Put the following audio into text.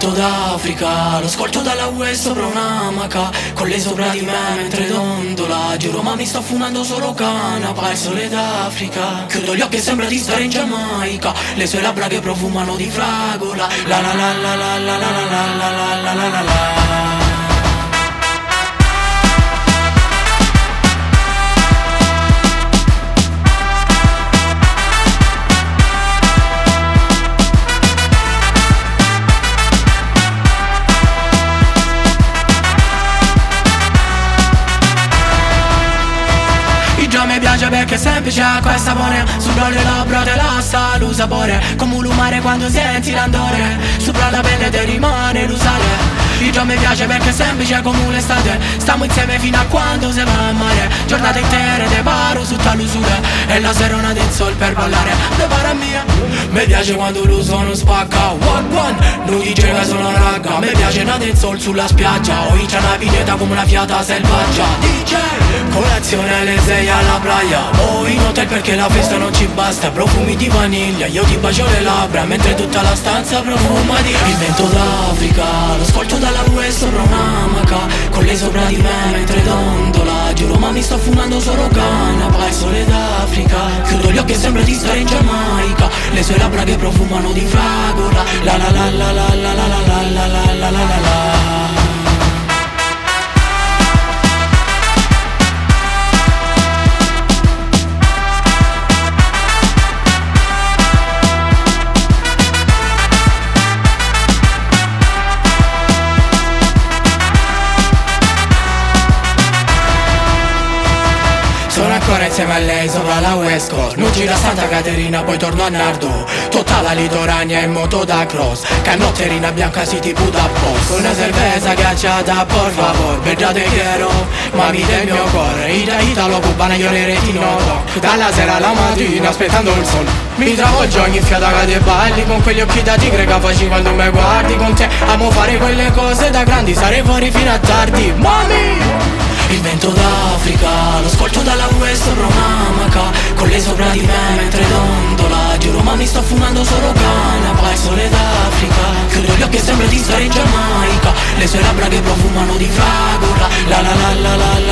vento d'Africa Lo scolto dalla west sopra un'amaca Con le sopra di me mentre dondola Giuro ma mi sto fumando solo canapa Il sole d'Africa Chiudo gli occhi e sembra di stare in Giamaica Le sue labbra che profumano di fragola La la la la la la la la la la la la la perché è semplice acqua e sapore. Sopra le labbra te la sta lo sapore Come un lumare quando senti l'andore. Sopra la pelle te rimane l'usare. Il già mi piace perché è semplice come un'estate. Stiamo insieme fino a quando si va a mare. Giornate intere te paro sotto l'usura E la serona del sol per ballare. Prepara mia Mi piace quando lo suono spacca. One one Non diceva sono ragga. Mi piace una sol sulla spiaggia. O c'è una pineta come una fiata selvaggia. DJ Colazione alle 6 alla playa O in hotel perché la festa non ci basta. Profumi di vaniglia Io ti bacio le labbra. Mentre tutta la stanza profuma di Il vento d'Africa Lo scolto da dalla rue sopra un'amaca Con lei sopra di me mentre dondola. Giuro ma mi sto fumando solo sole d'Africa Chiudo gli occhi e sembra di stare in Giamaica. Le sue labbra che profumano di fragola. La la la la la ancora insieme a lei sopra la West Coast Non gira Santa Caterina poi torno a Nardo. Tutta la litorania in moto da cross. Canotterina bianca si tipo da post Una cerveza ghiacciata por favor Bella te quiero, mami del mio cuore Ita italo cubana io le retino. Dalla sera alla mattina aspettando il sol. Mi travolgo ogni fiata che te balli. Con quegli occhi da tigre che facci quando mi guardi. Con te amo fare quelle cose da grandi Stare fuori fino a tardi. Mami! Il vento d'Africa, lo scolto dalla UE sopra un'amaca Con lei sopra di me mentre dondola Giuro ma mi sto fumando solo canapa Il sole d'Africa, chiudo gli occhi e sembra di stare in Giamaica Le sue labbra che profumano di fragola La la la la la la